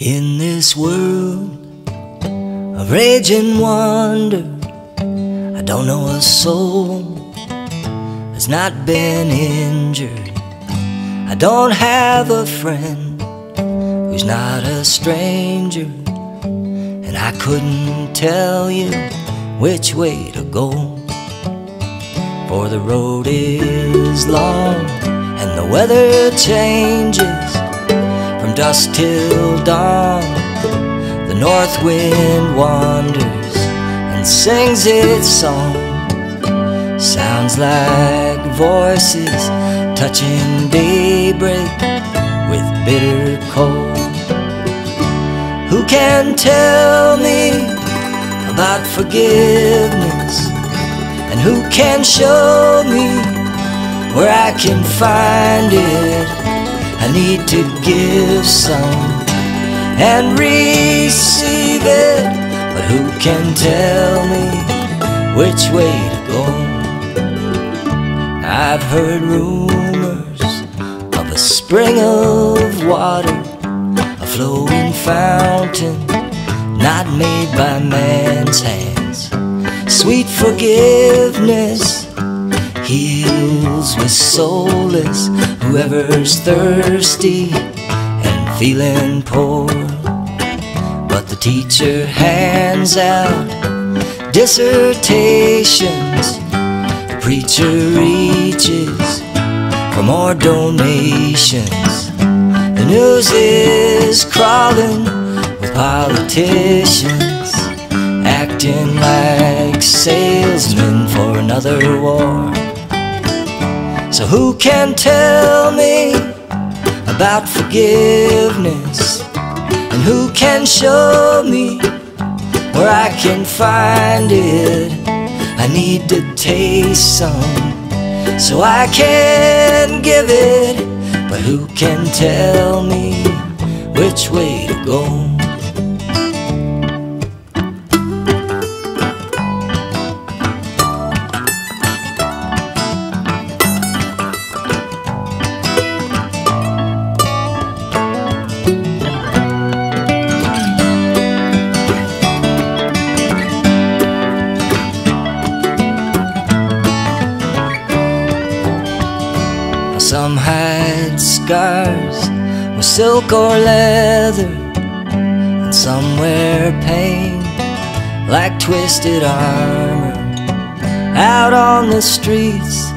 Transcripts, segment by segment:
In this world of rage and wonder, I don't know a soul that's not been injured. I don't have a friend who's not a stranger, and I couldn't tell you which way to go. For the road is long and the weather changes dusk till dawn. The north wind wanders and sings its song. Sounds like voices touching daybreak with bitter cold. Who can tell me about forgiveness? And who can show me where I can find it? I need to give some and receive it. But who can tell me which way to go? I've heard rumors of a spring of water, a flowing fountain not made by man's hands. Sweet forgiveness heals with soulless whoever's thirsty and feeling poor. But the teacher hands out dissertations, the preacher reaches for more donations. The news is crawling with politicians acting like salesmen for another war. So who can tell me about forgiveness? And who can show me where I can find it? I need to taste some so I can give it. But who can tell me which way to go? Some had scars with silk or leather, and some wear pain like twisted armor. Out on the streets,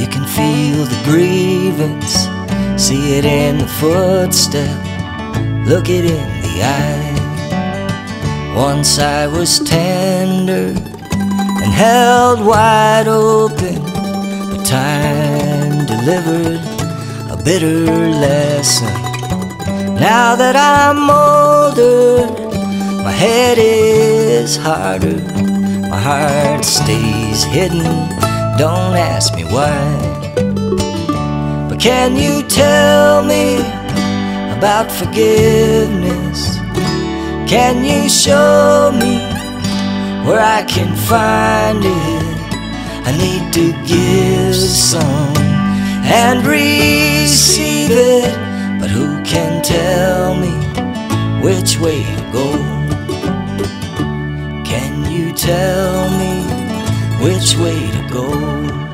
you can feel the grievance, see it in the footstep, look it in the eye. Once I was tender and held wide open, but time delivered a bitter lesson. Now that I'm older, my head is harder, my heart stays hidden. Don't ask me why. But can you tell me about forgiveness? Can you show me where I can find it? I need to give some and receive it. But who can tell me which way to go? Can you tell me which way to go?